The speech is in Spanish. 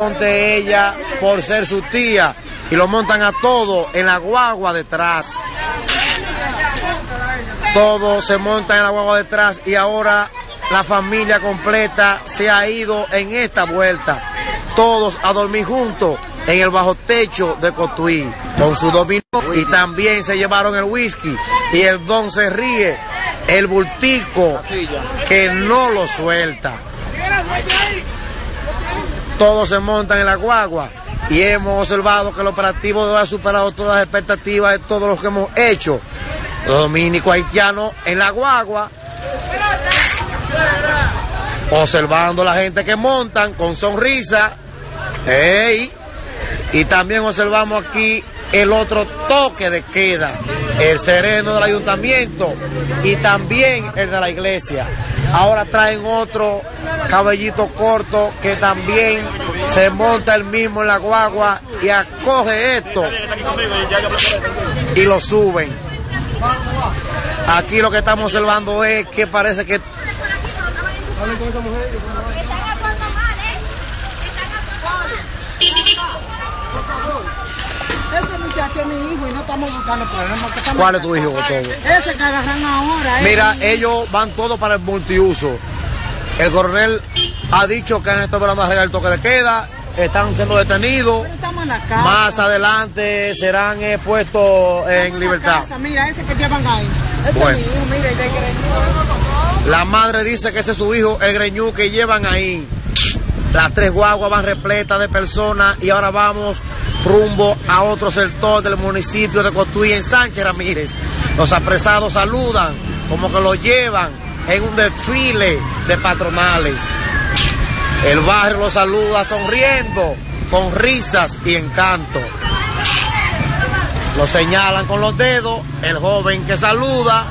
monte ella por ser su tía y lo montan a todo en la guagua detrás. Todos se montan en la guagua detrás y ahora la familia completa se ha ido en esta vuelta. Todos a dormir juntos en el bajo techo de Cotuí con su dominó y también se llevaron el whisky y el don se ríe, el bultico que no lo suelta. Todos se montan en la guagua y hemos observado que el operativo ha superado todas las expectativas de todos los que hemos hecho. Los dominicos haitianos en la guagua, observando la gente que montan con sonrisa. ¡Ey! Y también observamos aquí el otro toque de queda, el sereno del ayuntamiento y también el de la iglesia. Ahora traen otro cabellito corto que también se monta el mismo en la guagua y acoge esto y lo suben. Aquí lo que estamos observando es que parece que Ese muchacho es mi hijo y no estamos buscando problemas. estamos ¿Cuál es tu hijo? Ese que agarran ahora. ese Mira, ellos van todos para el multiuso. El coronel ha dicho que han estado esperando a arreglar el toque de queda, están siendo detenidos. Más adelante serán eh, puestos en libertad. casa, Mira, ese que llevan ahí. Ese Bueno. es mi hijo, mira, de que- La madre dice que ese es su hijo, el greñú que llevan ahí. Las tres guaguas van repletas de personas y ahora vamos rumbo a otro sector del municipio de Cotuí en Sánchez Ramírez. Los apresados saludan como que lo llevan en un desfile de patronales. El barrio los saluda sonriendo, con risas y encanto. Lo señalan con los dedos, el joven que saluda